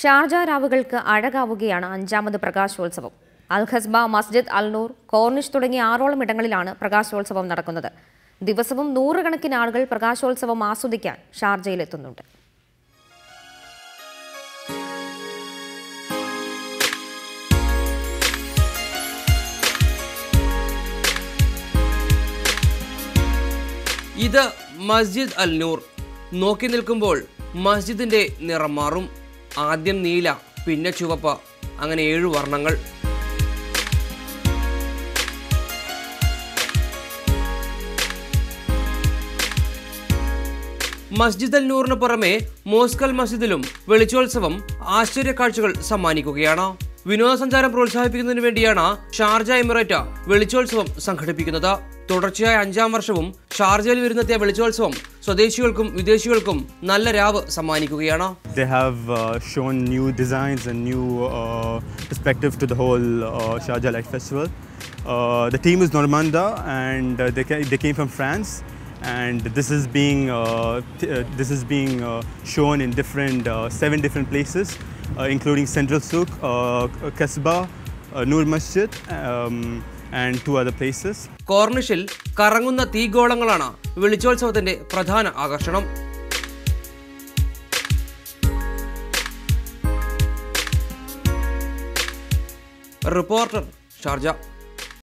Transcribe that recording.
Sharjah രാവുകൾക്ക് അഴകാവുകയാണ് അഞ്ചാമത് പ്രകാശോത്സവം. അൽ ഖസ്ബ മസ്ജിദ് അൽ നൂർ Corniche തുടങ്ങിയ ആറോളം ഇടങ്ങളിലാണ് പ്രകാശോത്സവം നടക്കുന്നത്. ദിവസവും നൂറുകണക്കിന് ആളുകൾ പ്രകാശോത്സവം ആസ്വദിക്കാൻ ഷാർജയിലെത്തുന്നുണ്ട്. ഇത് മസ്ജിദ് അൽ നൂർ. നോക്കി നിൽക്കുമ്പോൾ മസ്ജിദിന്റെ നിറം മാറും. ആദ്യം നീല പിന്നെ ചുവപ്പ്. അങ്ങനെ ഏഴ് വർണങ്ങൾ. മസ്ജിദ് അൽ നൂറിന് പുറമെ മോസ്കൽ മസ്ജിദിലും വെളിച്ചോത്സവം ആശ്ചര്യ കാഴ്ചകൾ സമ്മാനിക്കുകയാണ്. വിനോദസഞ്ചാരം പ്രോത്സാഹിപ്പിക്കുന്നതിന് വേണ്ടിയാണ് ഷാർജ എമിറേറ്റ് വെളിച്ചോത്സവം സംഘടിപ്പിക്കുന്നത് തുടർച്ചയായ അഞ്ചാം വർഷവും ഷാർജയിൽ വരുന്നെത്തിയ വെളിച്ചോത്സവം സ്വദേശികൾക്കും വിദേശികൾക്കും നല്ല രാവ് സമ്മാനിക്കുകയാണ് They have uh, shown new designs and new uh, perspective to the whole uh, Light Festival. Uh, the team is Normanda and uh, they, ca- they came from France and this is being uh, uh, this is being uh, shown in different uh, seven different places uh, including Central Souk, uh, Kasbah, uh, Noor Masjid um, and two other places. കോർണിഷിൽ കറങ്ങുന്ന തീഗോളങ്ങളാണ് വെളിച്ചോത്സവത്തിന്റെ പ്രധാന ആകർഷണം reporter Sharjah